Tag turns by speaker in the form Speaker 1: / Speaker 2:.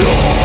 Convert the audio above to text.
Speaker 1: No!